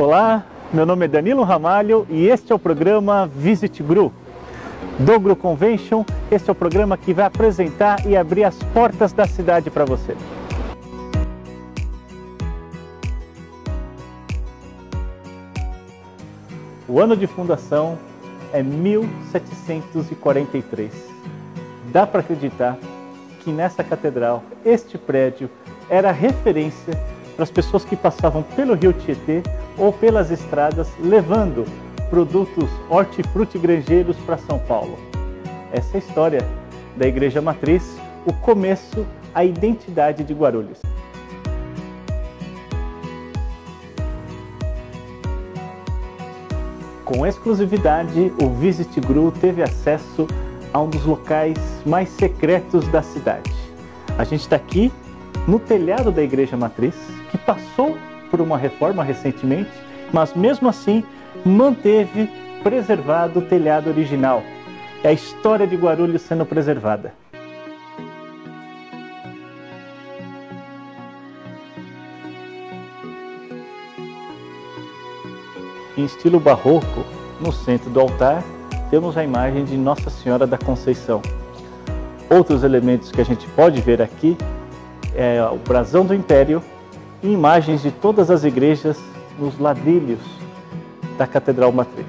Olá, meu nome é Danilo Ramalho e este é o programa Visit Gru. Do Gru Convention, este é o programa que vai apresentar e abrir as portas da cidade para você. O ano de fundação é 1743. Dá para acreditar que nessa catedral, este prédio era referência para as pessoas que passavam pelo rio Tietê ou pelas estradas levando produtos hortifrutigranjeiros para São Paulo. Essa é a história da Igreja Matriz, o começo, a identidade de Guarulhos. Com exclusividade, o Visit Gru teve acesso a um dos locais mais secretos da cidade. A gente está aqui no telhado da Igreja Matriz, que passou por uma reforma recentemente, mas mesmo assim manteve preservado o telhado original. É a história de Guarulhos sendo preservada. Em estilo barroco, no centro do altar, temos a imagem de Nossa Senhora da Conceição. Outros elementos que a gente pode ver aqui é o brasão do Império e imagens de todas as igrejas nos ladrilhos da Catedral Matriz.